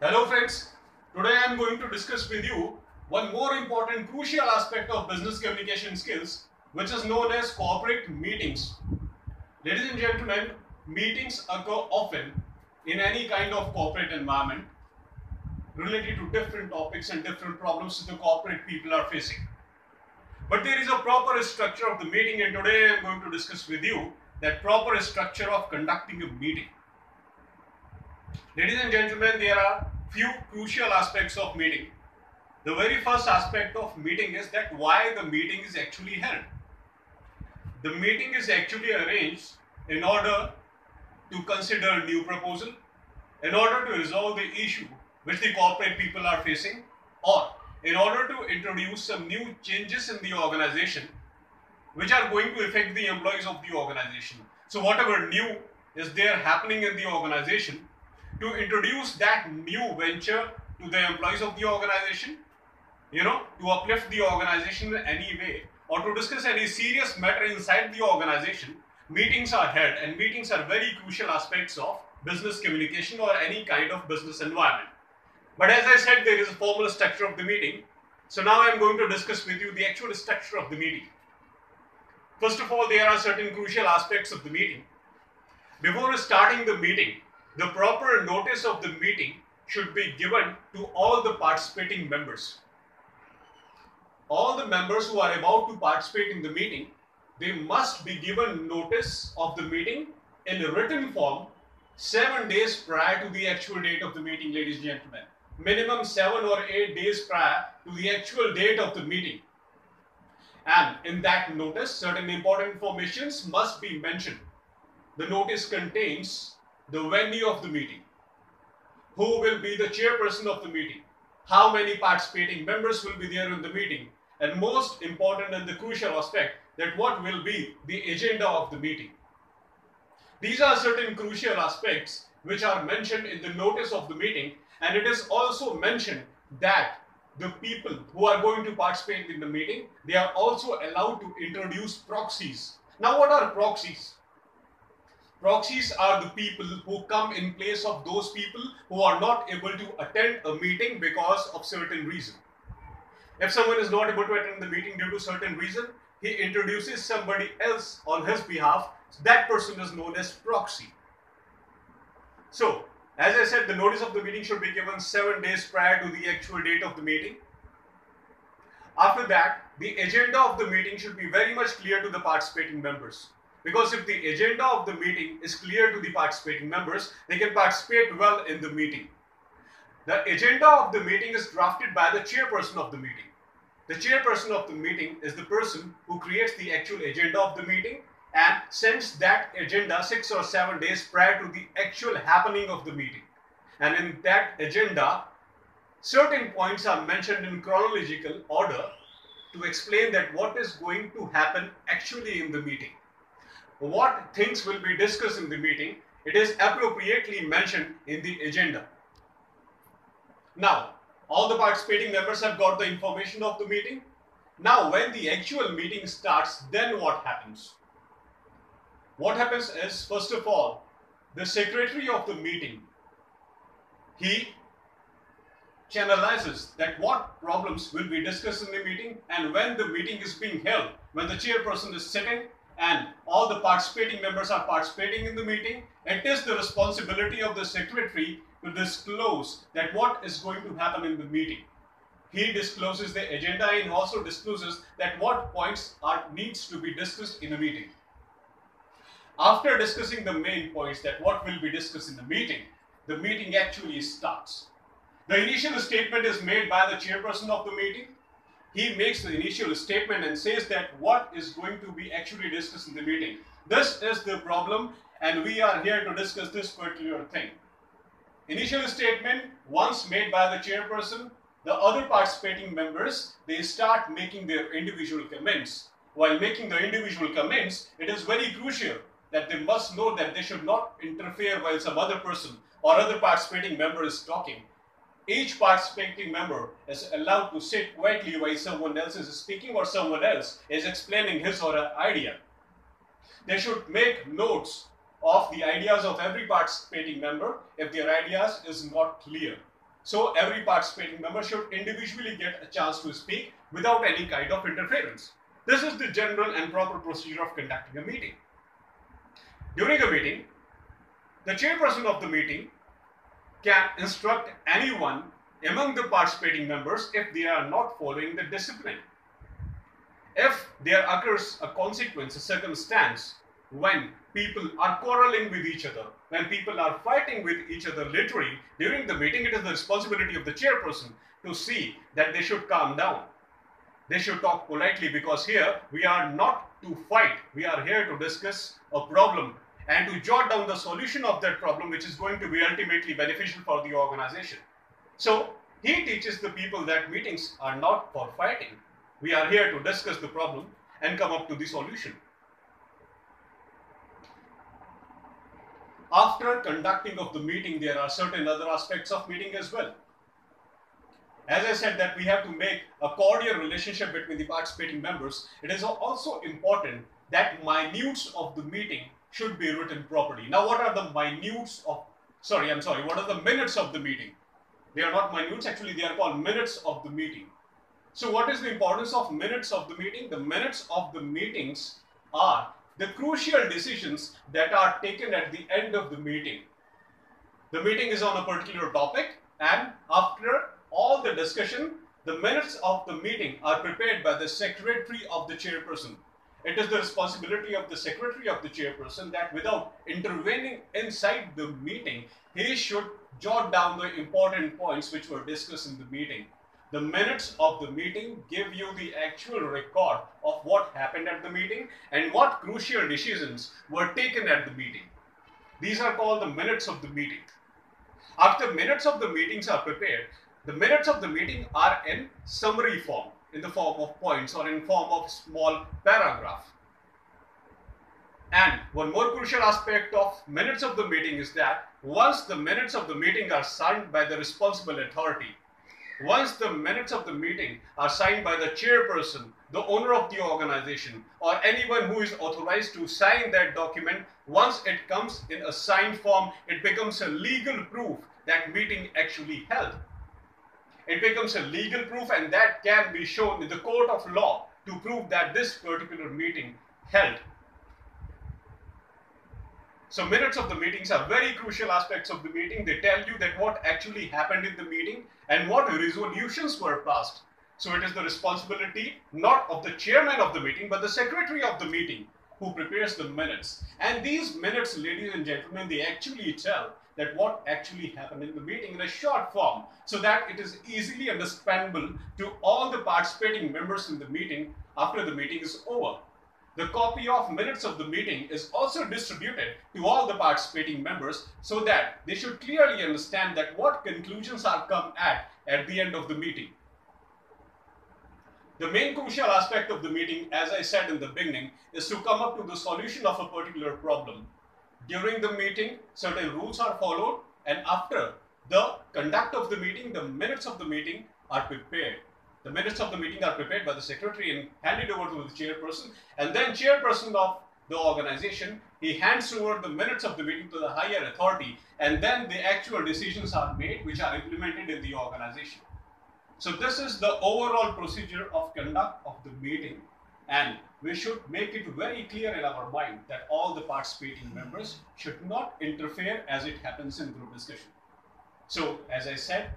Hello friends, today I am going to discuss with you one more important crucial aspect of business communication skills which is known as corporate meetings. Ladies and gentlemen, meetings occur often in any kind of corporate environment related to different topics and different problems that the corporate people are facing. But there is a proper structure of the meeting and today I am going to discuss with you that proper structure of conducting a meeting. Ladies and gentlemen, there are few crucial aspects of meeting. The very first aspect of meeting is that why the meeting is actually held. The meeting is actually arranged in order to consider new proposal, in order to resolve the issue which the corporate people are facing, or in order to introduce some new changes in the organization which are going to affect the employees of the organization. So whatever new is there happening in the organization, to introduce that new venture to the employees of the organization, you know, to uplift the organization in any way, or to discuss any serious matter inside the organization, meetings are held and meetings are very crucial aspects of business communication or any kind of business environment. But as I said, there is a formal structure of the meeting. So now I am going to discuss with you the actual structure of the meeting. First of all, there are certain crucial aspects of the meeting. Before starting the meeting, the proper notice of the meeting should be given to all the participating members. All the members who are about to participate in the meeting, they must be given notice of the meeting in a written form seven days prior to the actual date of the meeting, ladies and gentlemen. Minimum seven or eight days prior to the actual date of the meeting. And in that notice, certain important informations must be mentioned. The notice contains the venue of the meeting, who will be the chairperson of the meeting, how many participating members will be there in the meeting, and most important and the crucial aspect that what will be the agenda of the meeting. These are certain crucial aspects which are mentioned in the notice of the meeting and it is also mentioned that the people who are going to participate in the meeting, they are also allowed to introduce proxies. Now what are proxies? Proxies are the people who come in place of those people who are not able to attend a meeting because of certain reason. If someone is not able to attend the meeting due to certain reason, he introduces somebody else on his behalf. That person is known as proxy. So, as I said, the notice of the meeting should be given seven days prior to the actual date of the meeting. After that, the agenda of the meeting should be very much clear to the participating members. Because if the agenda of the meeting is clear to the participating members, they can participate well in the meeting. The agenda of the meeting is drafted by the chairperson of the meeting. The chairperson of the meeting is the person who creates the actual agenda of the meeting and sends that agenda six or seven days prior to the actual happening of the meeting. And in that agenda, certain points are mentioned in chronological order to explain that what is going to happen actually in the meeting. What things will be discussed in the meeting, it is appropriately mentioned in the agenda. Now, all the participating members have got the information of the meeting. Now, when the actual meeting starts, then what happens? What happens is, first of all, the secretary of the meeting, he channelizes that what problems will be discussed in the meeting and when the meeting is being held, when the chairperson is sitting and all the participating members are participating in the meeting, it is the responsibility of the secretary to disclose that what is going to happen in the meeting. He discloses the agenda and also discloses that what points are needs to be discussed in a meeting. After discussing the main points that what will be discussed in the meeting, the meeting actually starts. The initial statement is made by the chairperson of the meeting. He makes the initial statement and says that what is going to be actually discussed in the meeting. This is the problem and we are here to discuss this particular thing. Initial statement, once made by the chairperson, the other participating members, they start making their individual comments. While making the individual comments, it is very crucial that they must know that they should not interfere while some other person or other participating member is talking. Each participating member is allowed to sit quietly while someone else is speaking or someone else is explaining his or her idea. They should make notes of the ideas of every participating member if their ideas is not clear. So every participating member should individually get a chance to speak without any kind of interference. This is the general and proper procedure of conducting a meeting. During a meeting, the chairperson of the meeting can instruct anyone among the participating members if they are not following the discipline. If there occurs a consequence, a circumstance when people are quarreling with each other, when people are fighting with each other literally during the meeting, it is the responsibility of the chairperson to see that they should calm down. They should talk politely because here we are not to fight. We are here to discuss a problem and to jot down the solution of that problem which is going to be ultimately beneficial for the organization. So he teaches the people that meetings are not for fighting. We are here to discuss the problem and come up to the solution. After conducting of the meeting, there are certain other aspects of meeting as well. As I said that we have to make a cordial relationship between the participating members, it is also important that minutes of the meeting should be written properly. Now, what are the minutes of, sorry, I'm sorry, what are the minutes of the meeting? They are not minutes, actually they are called minutes of the meeting. So what is the importance of minutes of the meeting? The minutes of the meetings are the crucial decisions that are taken at the end of the meeting. The meeting is on a particular topic and after all the discussion, the minutes of the meeting are prepared by the secretary of the chairperson. It is the responsibility of the secretary of the chairperson that without intervening inside the meeting, he should jot down the important points which were discussed in the meeting. The minutes of the meeting give you the actual record of what happened at the meeting and what crucial decisions were taken at the meeting. These are called the minutes of the meeting. After minutes of the meetings are prepared, the minutes of the meeting are in summary form, in the form of points or in form of small paragraph. And one more crucial aspect of minutes of the meeting is that once the minutes of the meeting are signed by the responsible authority, once the minutes of the meeting are signed by the chairperson, the owner of the organization, or anyone who is authorized to sign that document, once it comes in a signed form, it becomes a legal proof that meeting actually held. It becomes a legal proof and that can be shown in the court of law to prove that this particular meeting held. So minutes of the meetings are very crucial aspects of the meeting. They tell you that what actually happened in the meeting and what resolutions were passed. So it is the responsibility not of the chairman of the meeting, but the secretary of the meeting who prepares the minutes. And these minutes, ladies and gentlemen, they actually tell that what actually happened in the meeting in a short form so that it is easily understandable to all the participating members in the meeting after the meeting is over. The copy of minutes of the meeting is also distributed to all the participating members so that they should clearly understand that what conclusions are come at at the end of the meeting. The main crucial aspect of the meeting, as I said in the beginning, is to come up to the solution of a particular problem. During the meeting, certain rules are followed and after the conduct of the meeting, the minutes of the meeting are prepared. The minutes of the meeting are prepared by the secretary and handed over to the chairperson. And then chairperson of the organization, he hands over the minutes of the meeting to the higher authority. And then the actual decisions are made which are implemented in the organization. So this is the overall procedure of conduct of the meeting. And we should make it very clear in our mind that all the participating hmm. members should not interfere as it happens in group discussion. So as I said,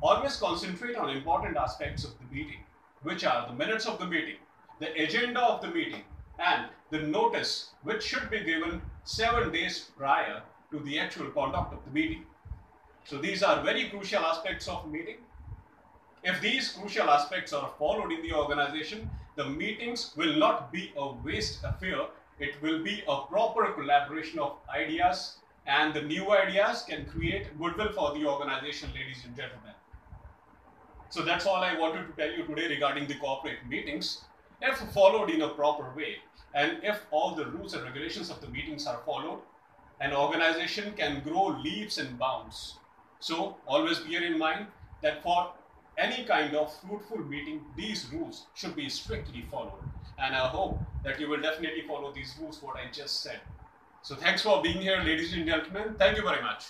Always concentrate on important aspects of the meeting, which are the minutes of the meeting, the agenda of the meeting, and the notice which should be given seven days prior to the actual conduct of the meeting. So these are very crucial aspects of meeting. If these crucial aspects are followed in the organization, the meetings will not be a waste affair. It will be a proper collaboration of ideas and the new ideas can create goodwill for the organization, ladies and gentlemen. So that's all I wanted to tell you today regarding the corporate meetings. If followed in a proper way, and if all the rules and regulations of the meetings are followed, an organization can grow leaps and bounds. So always bear in mind that for any kind of fruitful meeting, these rules should be strictly followed. And I hope that you will definitely follow these rules, what I just said. So thanks for being here, ladies and gentlemen. Thank you very much.